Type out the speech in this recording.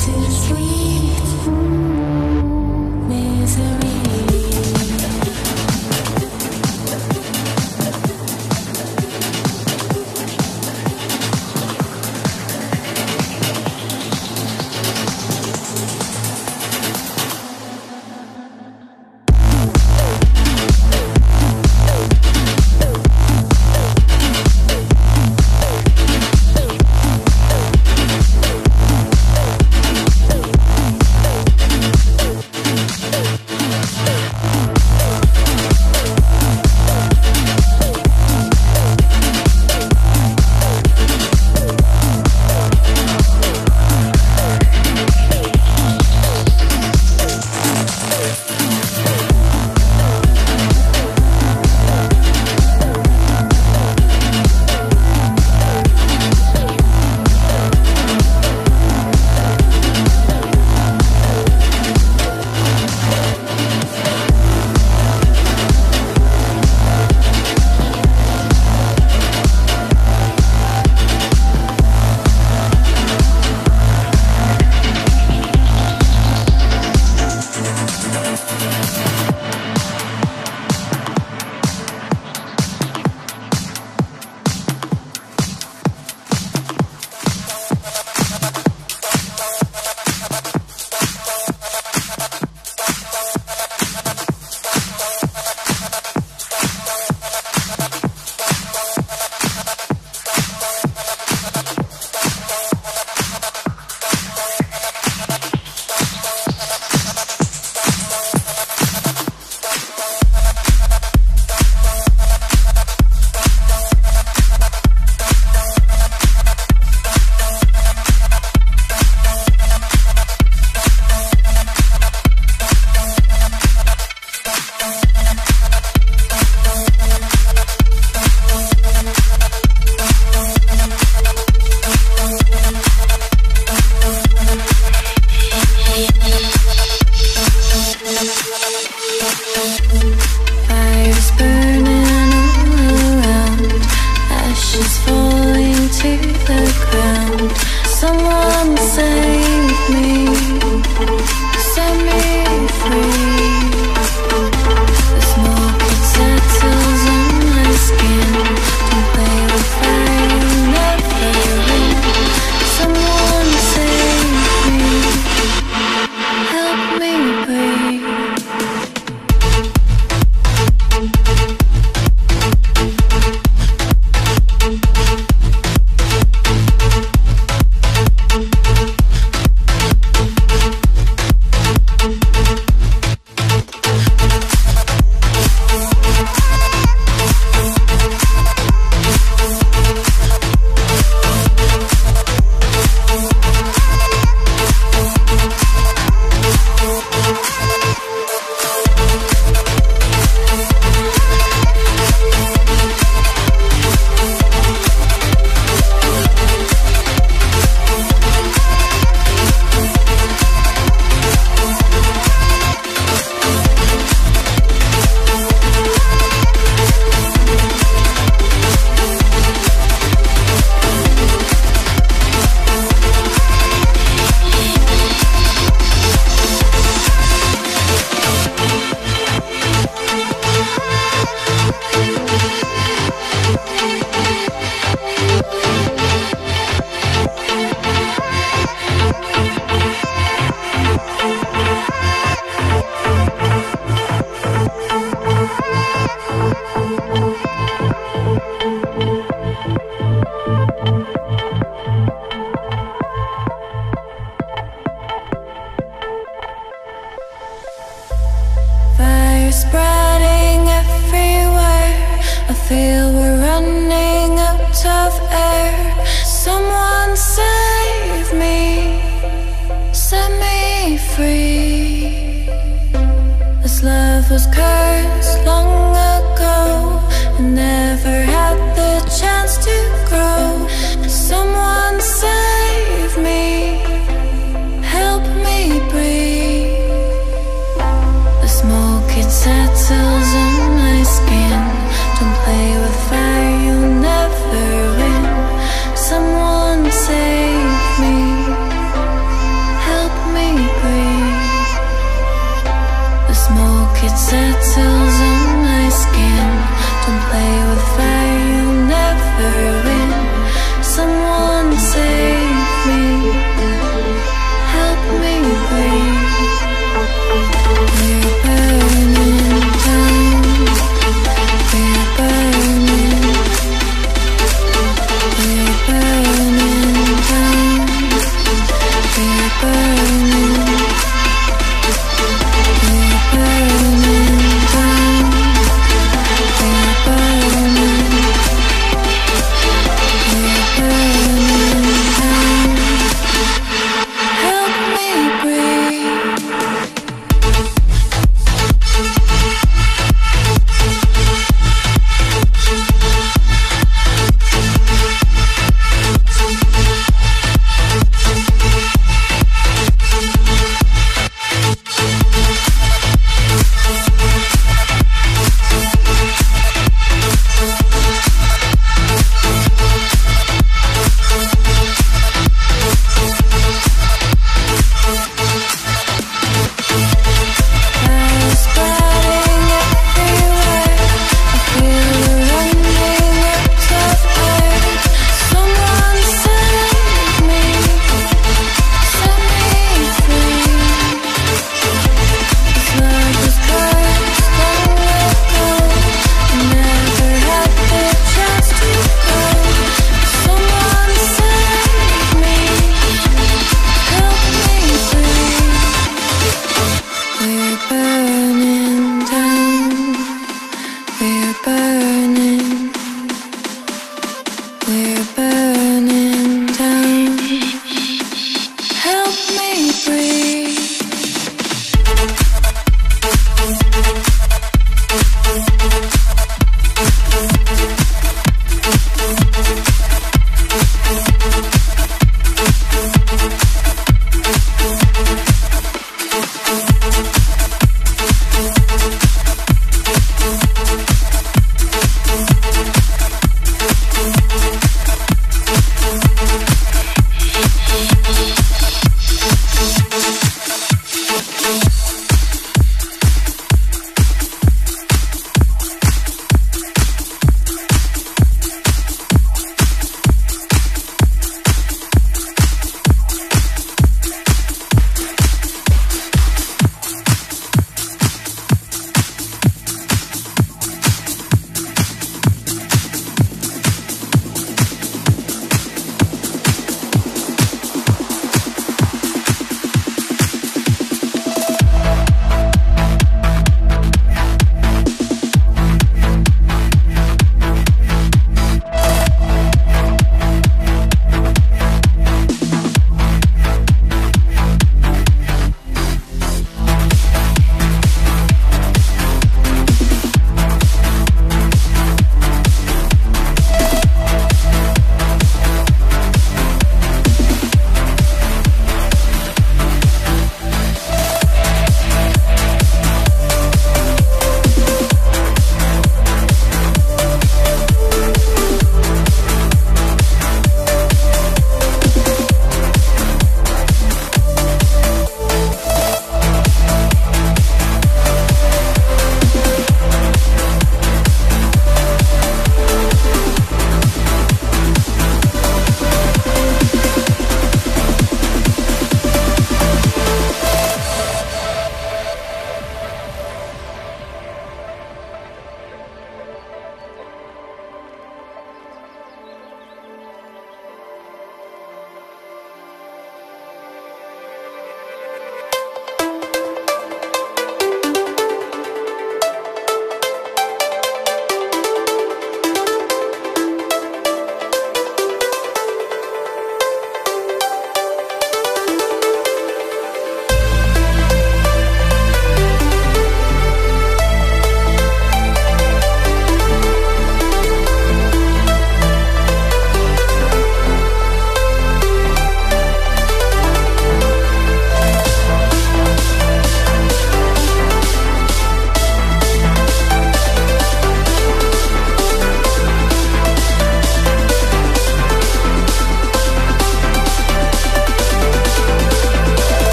Too sweet.